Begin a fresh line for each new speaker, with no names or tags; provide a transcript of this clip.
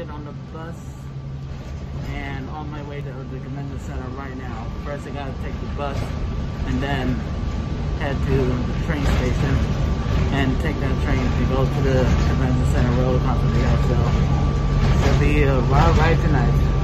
get on the bus and on my way to the convention center right now. First, I gotta take the bus and then head to the train station and take that train to go to the convention center roller coaster they got so it'll be a wild ride tonight.